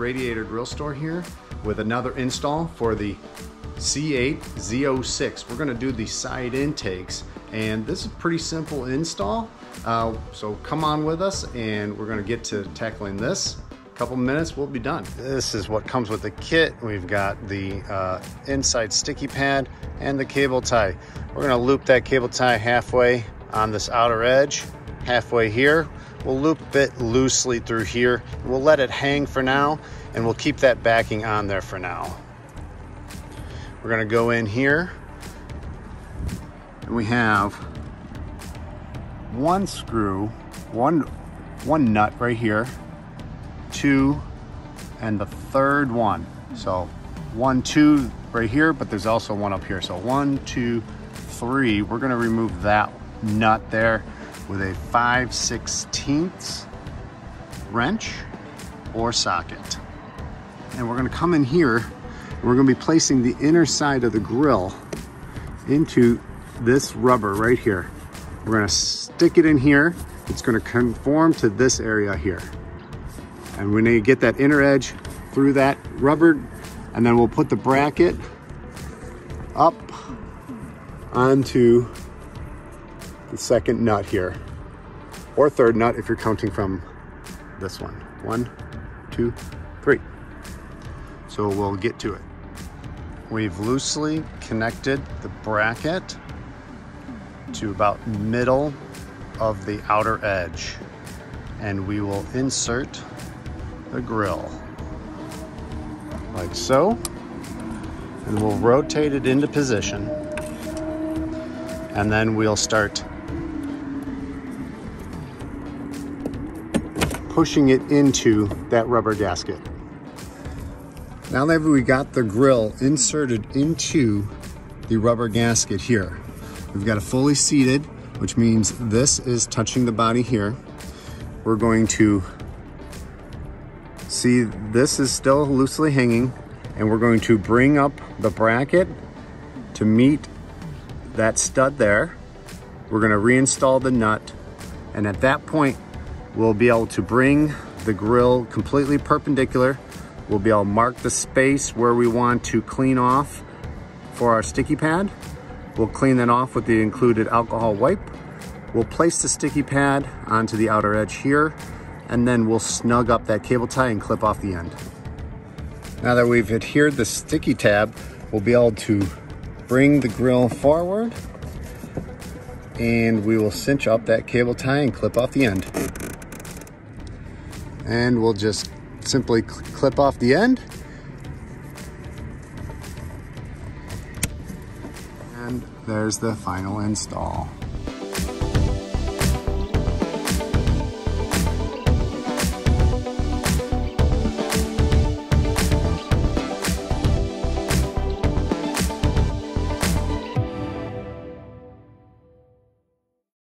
Radiator Grille Store here with another install for the C8 Z06. We're gonna do the side intakes and this is pretty simple install. Uh, so come on with us and we're gonna get to tackling this. A couple minutes, we'll be done. This is what comes with the kit. We've got the uh, inside sticky pad and the cable tie. We're gonna loop that cable tie halfway on this outer edge, halfway here. We'll loop it loosely through here. We'll let it hang for now and we'll keep that backing on there for now. We're gonna go in here and we have one screw, one, one nut right here, two, and the third one. So one, two right here, but there's also one up here. So one, two, three. We're gonna remove that nut there with a 5 16 wrench or socket. And we're gonna come in here and we're gonna be placing the inner side of the grill into this rubber right here. We're gonna stick it in here. It's gonna conform to this area here. And when you get that inner edge through that rubber, and then we'll put the bracket up onto the second nut here, or third nut if you're counting from this one. One, two, three. So we'll get to it. We've loosely connected the bracket to about middle of the outer edge and we will insert the grill like so and we'll rotate it into position and then we'll start pushing it into that rubber gasket. Now that we got the grill inserted into the rubber gasket here, we've got it fully seated, which means this is touching the body here. We're going to see this is still loosely hanging and we're going to bring up the bracket to meet that stud there. We're gonna reinstall the nut and at that point we'll be able to bring the grill completely perpendicular We'll be able to mark the space where we want to clean off for our sticky pad. We'll clean that off with the included alcohol wipe. We'll place the sticky pad onto the outer edge here, and then we'll snug up that cable tie and clip off the end. Now that we've adhered the sticky tab, we'll be able to bring the grill forward and we will cinch up that cable tie and clip off the end. And we'll just simply clip off the end. And there's the final install.